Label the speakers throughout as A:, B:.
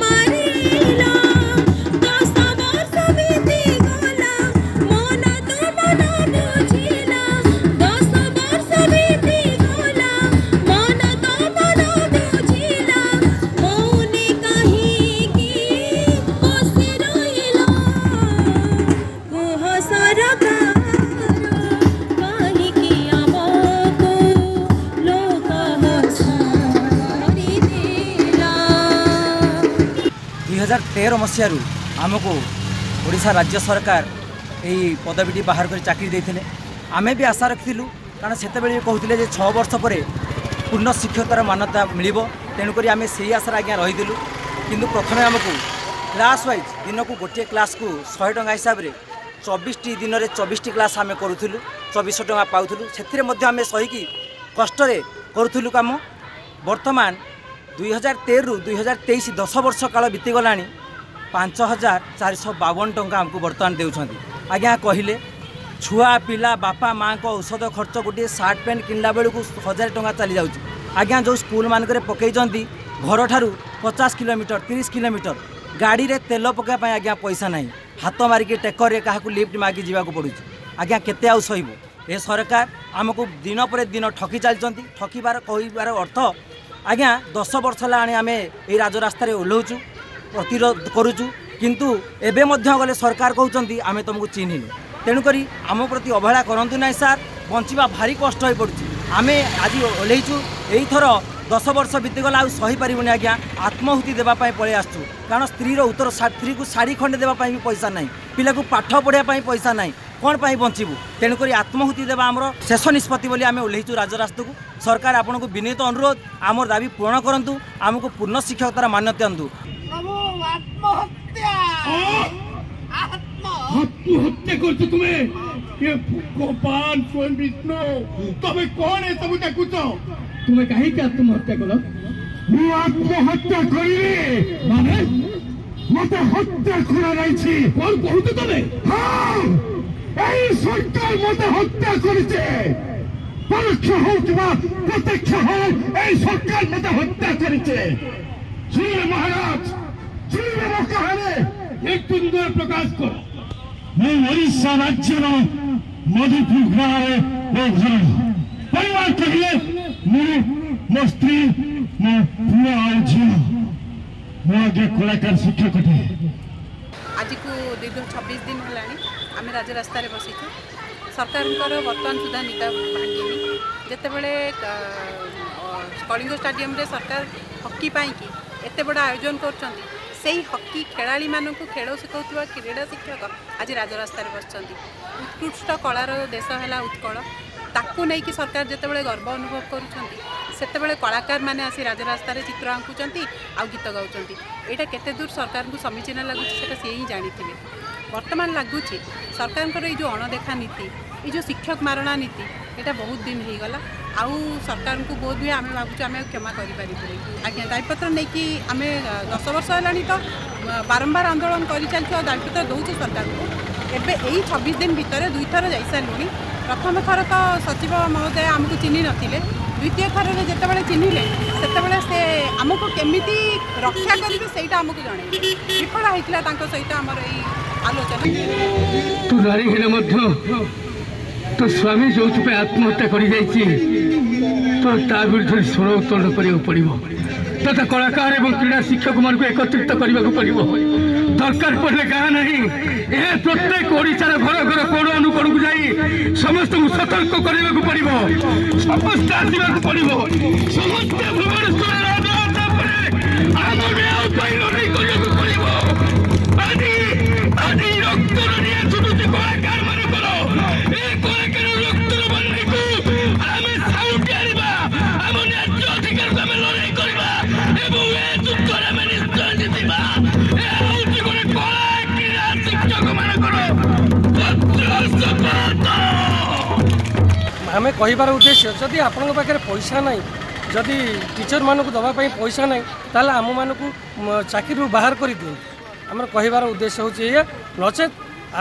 A: मारी
B: ला ଦୁଇହଜାର ତେର ମସିହାରୁ ଆମକୁ ଓଡ଼ିଶା ରାଜ୍ୟ ସରକାର ଏହି ପଦବୀଟି ବାହାର କରି ଚାକିରି ଦେଇଥିଲେ ଆମେ ବି ଆଶା ରଖିଥିଲୁ କାରଣ ସେତେବେଳେ କହୁଥିଲେ ଯେ ଛଅ ବର୍ଷ ପରେ ପୂର୍ଣ୍ଣ ଶିକ୍ଷକତାର ମାନ୍ୟତା ମିଳିବ ତେଣୁକରି ଆମେ ସେଇ ଆଶାରେ ଆଜ୍ଞା ରହିଥିଲୁ କିନ୍ତୁ ପ୍ରଥମେ ଆମକୁ କ୍ଲାସ୍ ୱାଇଜ୍ ଦିନକୁ ଗୋଟିଏ କ୍ଲାସ୍କୁ ଶହେ ଟଙ୍କା ହିସାବରେ ଚବିଶଟି ଦିନରେ ଚବିଶଟି କ୍ଲାସ୍ ଆମେ କରୁଥିଲୁ ଚବିଶଶହ ଟଙ୍କା ପାଉଥିଲୁ ସେଥିରେ ମଧ୍ୟ ଆମେ ସହିକି କଷ୍ଟରେ କରୁଥିଲୁ କାମ ବର୍ତ୍ତମାନ দুই হাজার তেরু দুই হাজার তেইশ দশ বর্ষ কাল বিতিগলা পাঁচ হাজার চারিশ বাবন টঙ্কা আমি বর্তমান দেউছেন আজ্ঞা কহিলে ছুয়া পিলা বাপা মাঙ্ক ঔষধ খরচ গোটিয়ে সার্ট প্যান্ট কিনলা বেড়ে হাজার টঙ্কা চালি যাচ্ছে আজ্ঞা যে স্কুল মানুষ পকাইছেন ঘরঠার পচাশ কিলোমিটর তিরিশ কিলোমিটর গাড়ি তেল পকাইবা আজ্ঞা পয়সা না হাত মারিকি টেকরে কাহক লিফ্ট মাগি যা পড়ুছে আজ্ঞা কেতে আউ সহব এ সরকার আমি দিন পরে দিন ঠকি চাল ঠকিবার আজ্ঞা দশ বর্ষ হল আমি এই রাজরাস্তায় ওহ্লাউছু প্রতিরোধ করুছু কিন্তু এবে মধ্য গেলে সরকার কৌন আমি তোমাকে চিহ্নিনু তেণুকরি আম প্রতি অবহেলা করতু না স্যার বঞ্চা ভারি কষ্ট হয়ে পড়ুছি আমি আজ ওহ্লাইছু এইথর দশ বর্ষ বিতিগলা আউ সহিপারুনি আজ্ঞা আত্মাহুতি দেওয়া পলাই আসছু কারণ স্ত্রীর উত্তর স্ত্রীকে শাড়ি খণ্ডে দেওয়া পয়সা নাই পিলাকে পাঠ পড়া পয়সা নাই କ'ଣ ପାଇଁ ବଞ୍ଚିବୁ ତେଣୁକରି ଆତ୍ମାହୁତି ଦେବା ଆମର ଶେଷ ନିଷ୍ପତ୍ତି ବୋଲି ଆମେ ଓହ୍ଲେଇଛୁ ରାଜରାସ୍ତାକୁ ସରକାର ଆପଣଙ୍କୁ ବିନୀତ ଅନୁରୋଧ ଆମର ଦାବି ପୂରଣ କରନ୍ତୁ ଆମକୁ ପୂର୍ଣ୍ଣ ଶିକ୍ଷକତାର ମାନ୍ୟ ଦିଅନ୍ତୁ
C: আত্মহত্যা করছো তুমি গোপাল স্বয়ং বিষ্ণু তুমি কোন এসব দেখুছ তুমি কাহিকি আত্মহত্যা কল মু আত্মহত্যা করিলি মানে মতে হত্যা করা নাইছি কোন কহুছ তুমি হ্যাঁ এই সরকার মধ্যে হত্যা করেছে পরোক্ষ হোক বা প্রত্যক্ষ হোক এই সরকার মধ্যে হত্যা করেছে শুনলে মহারাজ শুনলে মকাহারে একটু প্রকাশ কর मैं उड़ीसा राज्य में मधुपुर गाँव में घर परिवार के लिए मेरी मो स्त्री मो पूरा और झील मो आगे
D: कलाकार शिक्षक अटे आज को ଆମେ ରାଜରାସ୍ତାରେ ବସିଛୁ ସରକାରଙ୍କର ବର୍ତ୍ତମାନ ସୁଦ୍ଧା ନିଦ ଭାଙ୍ଗିନି ଯେତେବେଳେ କଳିଙ୍ଗ ଷ୍ଟାଡିୟମରେ ସରକାର ହକି ପାଇଁକି ଏତେ ବଡ଼ ଆୟୋଜନ କରୁଛନ୍ତି ସେଇ ହକି ଖେଳାଳିମାନଙ୍କୁ ଖେଳ ଶିଖାଉଥିବା କ୍ରୀଡ଼ା ଶିକ୍ଷକ ଆଜି ରାଜରାସ୍ତାରେ ବସିଛନ୍ତି ଉତ୍କୃଷ୍ଟ କଳାର ଦେଶ ହେଲା ଉତ୍କଳ ତାକୁ ନେଇକି ସରକାର ଯେତେବେଳେ ଗର୍ବ ଅନୁଭବ କରୁଛନ୍ତି ସେତେବେଳେ କଳାକାରମାନେ ଆସି ରାଜରାସ୍ତାରେ ଚିତ୍ର ଆଙ୍କୁଛନ୍ତି ଆଉ ଗୀତ ଗାଉଛନ୍ତି ଏଇଟା କେତେ ଦୂର ସରକାରଙ୍କୁ ସମୀଚୀନ ଲାଗୁଛି ସେଟା ସିଏ ହିଁ ଜାଣିଥିବେ ବର୍ତ୍ତମାନ ଲାଗୁଛି ସରକାରଙ୍କର ଏଇ ଯେଉଁ ଅଣଦେଖା ନୀତି ଏଇ ଯେଉଁ ଶିକ୍ଷକ ମାରଣା ନୀତି ଏଇଟା ବହୁତ ଦିନ ହେଇଗଲା ଆଉ ସରକାରଙ୍କୁ ବୋଧ ହୁଏ ଆମେ ଭାବୁଛୁ ଆମେ କ୍ଷମା କରିପାରିବୁନି ଆଜ୍ଞା ଦାୟୀପତ୍ର ନେଇକି ଆମେ ଦଶ ବର୍ଷ ହେଲାଣି ତ ବାରମ୍ବାର ଆନ୍ଦୋଳନ କରିଚାଲିଛୁ ଆଉ ଦାୟୀପତ୍ର ଦେଉଛୁ ସରକାରଙ୍କୁ ଏବେ ଏଇ ଛବିଶ ଦିନ ଭିତରେ ଦୁଇଥର ଯାଇସାରିଲୁଣି ପ୍ରଥମ ଥର ତ ସଚିବ ମହୋଦୟ ଆମକୁ ଚିହ୍ନି ନଥିଲେ ଦ୍ୱିତୀୟ ଥରରେ ଯେତେବେଳେ ଚିହ୍ନିଲେ ସେତେବେଳେ ସେ ଆମକୁ କେମିତି ରକ୍ଷା କରିବେ ସେଇଟା ଆମକୁ ଜଣେଇଲେ ବିଫଳ ହେଇଥିଲା ତାଙ୍କ ସହିତ ଆମର ଏଇ ଆଲୋଚନା
C: ତୁ ନାରୀ ହେଲେ ମଧ୍ୟ ତୋ ସ୍ୱାମୀ ଯେଉଁଥିପାଇଁ ଆତ୍ମହତ୍ୟା କରିଯାଇଛି ତ ତା ବିରୁଦ୍ଧରେ ସ୍ୱର ଉତ୍ତୋଳନ କରିବାକୁ ପଡ଼ିବ ତଥା କଳାକାର ଏବଂ କ୍ରୀଡ଼ା ଶିକ୍ଷକମାନଙ୍କୁ ଏକତ୍ରିତ କରିବାକୁ ପଡ଼ିବ ଦରକାର ପଡ଼ିଲେ ଗାଁ ନାହିଁ ଏହା ପ୍ରତ୍ୟେକ ଓଡ଼ିଶାର ଘର ଘର କୋଣ ସମସ୍ତଙ୍କୁ ସତର୍କ କରିବାକୁ ପଡ଼ିବ ସମସ୍ତେ ଆସିବାକୁ ପଡ଼ିବ ସମସ୍ତେ ଭୁବନେଶ୍ୱର ଆମେ
E: କହିବାର ଉଦ୍ଦେଶ୍ୟ ଯଦି ଆପଣଙ୍କ ପାଖରେ ପଇସା ନାହିଁ ଯଦି ଟିଚରମାନଙ୍କୁ ଦେବା ପାଇଁ ପଇସା ନାହିଁ ତାହେଲେ ଆମମାନଙ୍କୁ ଚାକିରିରୁ ବାହାର କରିଦିଅନ୍ତୁ ଆମର କହିବାର ଉଦ୍ଦେଶ୍ୟ ହେଉଛି ଏଇଆ ନଚେତ୍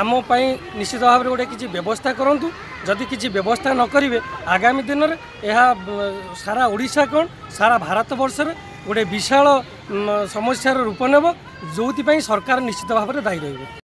E: ଆମ ପାଇଁ ନିଶ୍ଚିତ ଭାବରେ ଗୋଟେ କିଛି ବ୍ୟବସ୍ଥା କରନ୍ତୁ ଯଦି କିଛି ବ୍ୟବସ୍ଥା ନ କରିବେ ଆଗାମୀ ଦିନରେ ଏହା ସାରା ଓଡ଼ିଶା କ'ଣ ସାରା ଭାରତବର୍ଷରେ ଗୋଟେ ବିଶାଳ ସମସ୍ୟାର ରୂପ ନେବ ଯେଉଁଥିପାଇଁ ସରକାର ନିଶ୍ଚିତ ଭାବରେ ଦାୟୀ ରହିବେ